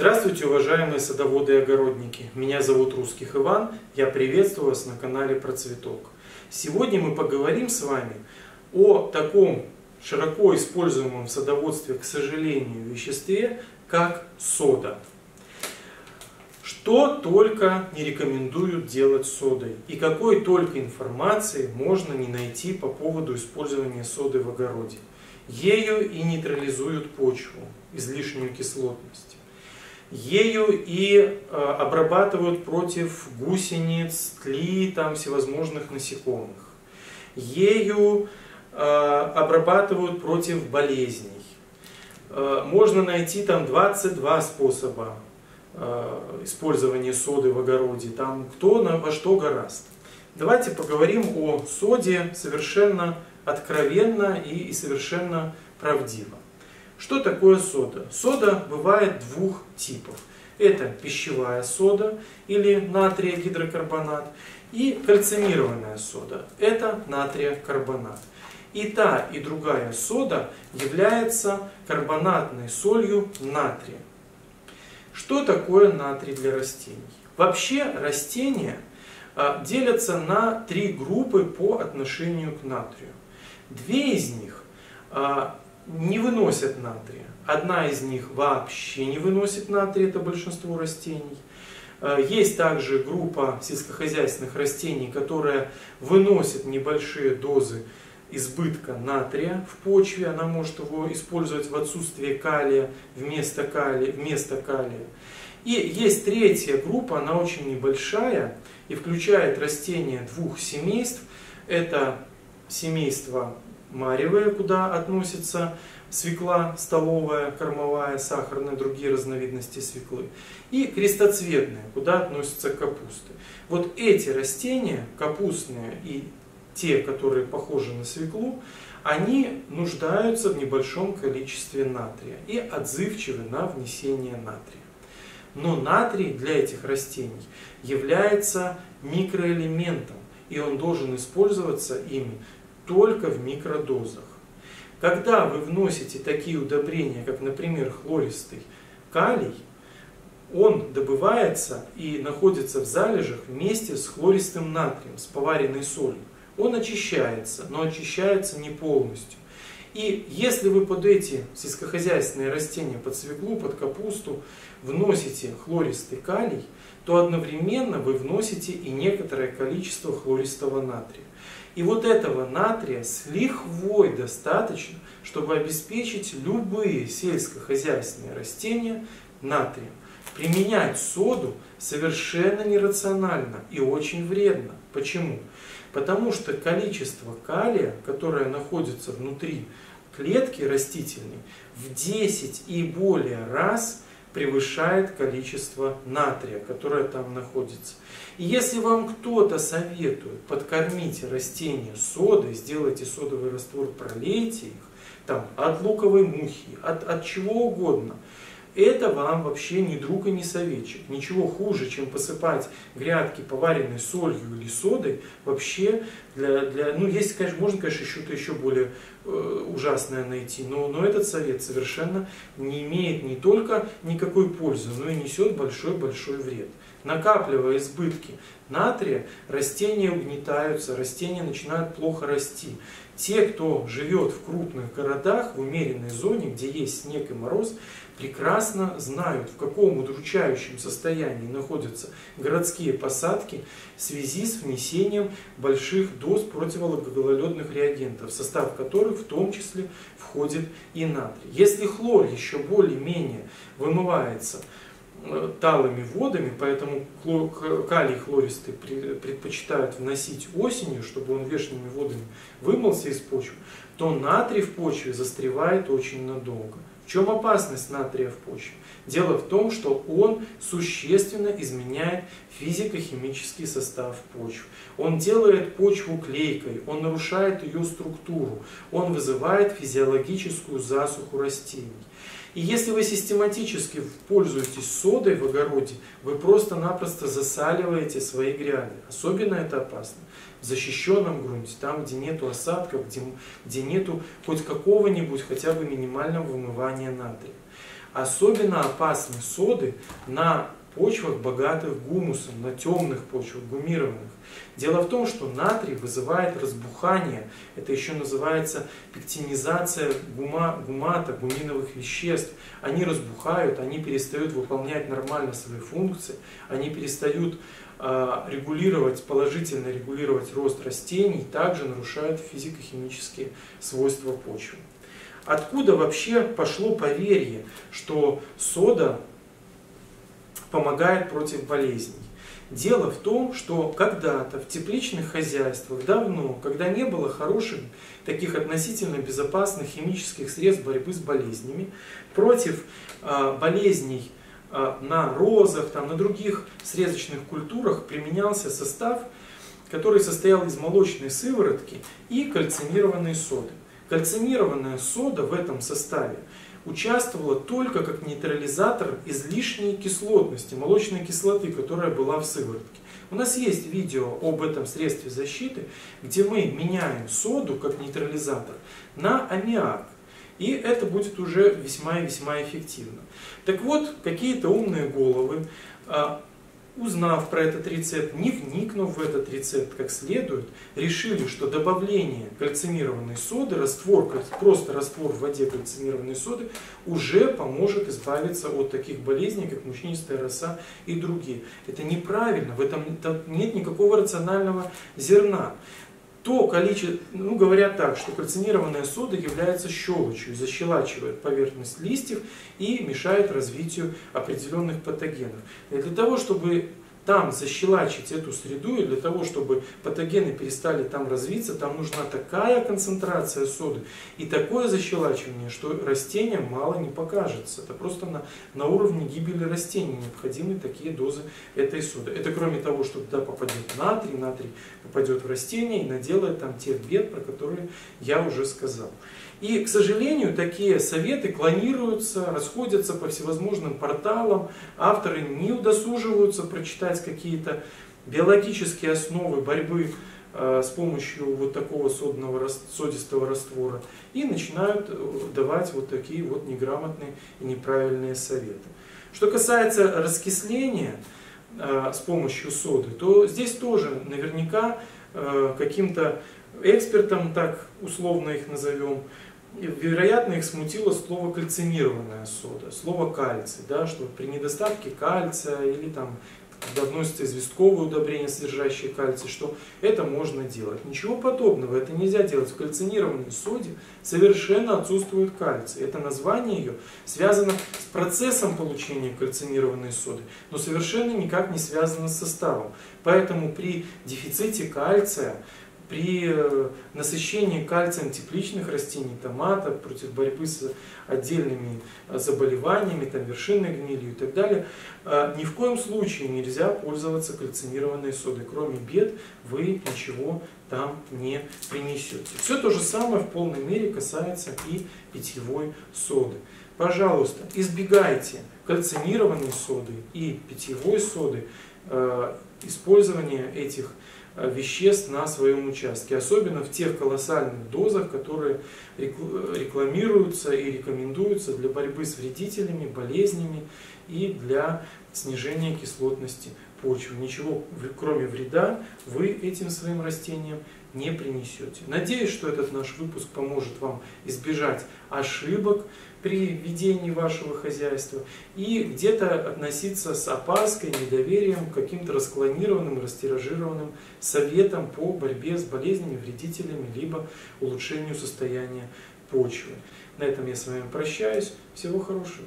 Здравствуйте, уважаемые садоводы и огородники! Меня зовут Русских Иван, я приветствую вас на канале Процветок. Сегодня мы поговорим с вами о таком широко используемом в садоводстве, к сожалению, веществе, как сода. Что только не рекомендуют делать содой и какой только информации можно не найти по поводу использования соды в огороде. Ею и нейтрализуют почву, излишнюю кислотность ею и э, обрабатывают против гусениц, тли, там всевозможных насекомых. Ею э, обрабатывают против болезней. Э, можно найти там 22 способа использования соды в огороде, там кто на, во что гораст. Давайте поговорим о соде совершенно откровенно и, и совершенно правдиво. Что такое сода? Сода бывает двух типов. Это пищевая сода или натрия гидрокарбонат и кальцинированная сода. Это натрия карбонат. И та, и другая сода является карбонатной солью натрия. Что такое натрий для растений? Вообще растения а, делятся на три группы по отношению к натрию. Две из них а, не выносят натрия. Одна из них вообще не выносит натрия, это большинство растений. Э, есть также группа сельскохозяйственных растений, которая выносит небольшие дозы избытка натрия в почве. Она может его использовать в отсутствие калия вместо калия. Вместо калия. И есть третья группа, она очень небольшая и включает растения двух семейств. Это семейство маревая, куда относится свекла столовая, кормовая, сахарная, другие разновидности свеклы. И крестоцветная, куда относятся капусты. Вот эти растения, капустные и те, которые похожи на свеклу, они нуждаются в небольшом количестве натрия и отзывчивы на внесение натрия. Но натрий для этих растений является микроэлементом, и он должен использоваться ими только в микродозах. Когда вы вносите такие удобрения, как, например, хлористый калий, он добывается и находится в залежах вместе с хлористым натрием, с поваренной солью. Он очищается, но очищается не полностью. И если вы под эти сельскохозяйственные растения, под свеклу, под капусту, вносите хлористый калий, то одновременно вы вносите и некоторое количество хлористого натрия. И вот этого натрия с лихвой достаточно, чтобы обеспечить любые сельскохозяйственные растения натрием. Применять соду совершенно нерационально и очень вредно. Почему? Потому что количество калия, которое находится внутри клетки растительной, в 10 и более раз превышает количество натрия, которое там находится. И если вам кто-то советует подкормить растения содой, сделайте содовый раствор, пролейте их, там, от луковой мухи, от, от чего угодно – это вам вообще не друг и не советчик. Ничего хуже, чем посыпать грядки поваренной солью или содой, вообще для, для ну есть, конечно, можно, конечно, что-то еще более э, ужасное найти, но, но этот совет совершенно не имеет не только никакой пользы, но и несет большой-большой вред. Накапливая избытки натрия, растения угнетаются, растения начинают плохо расти. Те, кто живет в крупных городах, в умеренной зоне, где есть снег и мороз, прекрасно знают, в каком удручающем состоянии находятся городские посадки в связи с внесением больших доз противогололедных реагентов, в состав которых в том числе входит и натрий. Если хлор еще более-менее вымывается э, талыми водами, поэтому калий хлористый предпочитают вносить осенью, чтобы он вешними водами вымылся из почвы, то натрий в почве застревает очень надолго. Чем опасность натрия в почве? Дело в том, что он существенно изменяет физико-химический состав почвы. Он делает почву клейкой, он нарушает ее структуру, он вызывает физиологическую засуху растений. И если вы систематически пользуетесь содой в огороде, вы просто-напросто засаливаете свои гряды. Особенно это опасно в защищенном грунте, там, где нету осадков, где, где нету хоть какого-нибудь хотя бы минимального вымывания натрия. Особенно опасны соды на почвах, богатых гумусом, на темных почвах, гумированных. Дело в том, что натрий вызывает разбухание. Это еще называется пектинизация гума, гумата, гуминовых веществ. Они разбухают, они перестают выполнять нормально свои функции, они перестают э, регулировать, положительно регулировать рост растений, также нарушают физико-химические свойства почвы. Откуда вообще пошло поверье, что сода помогает против болезней. Дело в том, что когда-то в тепличных хозяйствах давно, когда не было хороших, таких относительно безопасных химических средств борьбы с болезнями, против э, болезней э, на розах, там, на других срезочных культурах применялся состав, который состоял из молочной сыворотки и кальцинированной соды. Кальцинированная сода в этом составе участвовала только как нейтрализатор излишней кислотности, молочной кислоты, которая была в сыворотке. У нас есть видео об этом средстве защиты, где мы меняем соду как нейтрализатор на аммиак. И это будет уже весьма и весьма эффективно. Так вот, какие-то умные головы а, узнав про этот рецепт, не вникнув в этот рецепт как следует, решили, что добавление кальцинированной соды, раствор, просто раствор в воде кальцинированной соды, уже поможет избавиться от таких болезней, как мучнистая роса и другие. Это неправильно, в этом нет никакого рационального зерна то количество, ну говорят так, что кальцинированная сода является щелочью, защелачивает поверхность листьев и мешает развитию определенных патогенов. И для того, чтобы там защелачить эту среду, и для того, чтобы патогены перестали там развиться, там нужна такая концентрация соды и такое защелачивание, что растениям мало не покажется. Это просто на, на уровне гибели растений необходимы такие дозы этой соды. Это кроме того, что туда попадет натрий, натрий попадет в растение и наделает там тех бед, про которые я уже сказал. И, к сожалению, такие советы клонируются, расходятся по всевозможным порталам, авторы не удосуживаются прочитать какие-то биологические основы борьбы э, с помощью вот такого содного, содистого раствора и начинают э, давать вот такие вот неграмотные и неправильные советы. Что касается раскисления э, с помощью соды, то здесь тоже наверняка каким-то экспертам, так условно их назовем, вероятно, их смутило слово кальцинированная сода, слово кальций, да, что при недостатке кальция или там когда вносится известковое удобрение, содержащее кальций, что это можно делать. Ничего подобного, это нельзя делать. В кальцинированной соде совершенно отсутствует кальций. Это название ее связано с процессом получения кальцинированной соды, но совершенно никак не связано с составом. Поэтому при дефиците кальция при э, насыщении кальцием тепличных растений, томатов, против борьбы с отдельными э, заболеваниями, там, вершинной гнилью и так далее, э, ни в коем случае нельзя пользоваться кальцинированной содой. Кроме бед вы ничего там не принесете. Все то же самое в полной мере касается и питьевой соды. Пожалуйста, избегайте кальцинированной соды и питьевой соды, использования этих веществ на своем участке, особенно в тех колоссальных дозах, которые рекламируются и рекомендуются для борьбы с вредителями, болезнями и для снижения кислотности почвы. Ничего, кроме вреда, вы этим своим растениям не принесете. Надеюсь, что этот наш выпуск поможет вам избежать ошибок при ведении вашего хозяйства и где-то относиться с опаской, недоверием каким-то расклонированным, растиражированным советам по борьбе с болезнями, вредителями, либо улучшению состояния почвы. На этом я с вами прощаюсь. Всего хорошего.